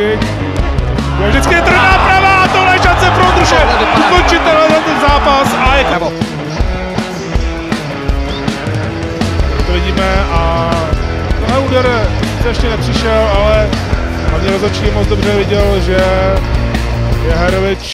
vždycky. To je vždycky trvá pravá a tohle je šance pro Ondruše ukončit tenhle ten zápas a je Pravo. to vidíme a tenhle úder se ještě nepřišel, ale hlavně rozhodčí moc dobře viděl, že